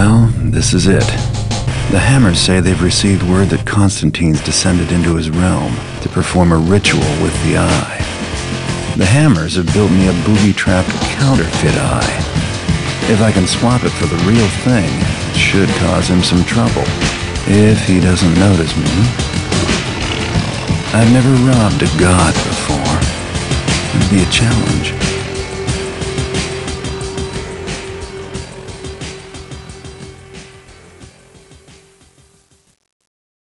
Well, This is it. The Hammers say they've received word that Constantine's descended into his realm to perform a ritual with the eye. The Hammers have built me a booby-trapped counterfeit eye. If I can swap it for the real thing, it should cause him some trouble. If he doesn't notice me. I've never robbed a god before. It'd be a challenge.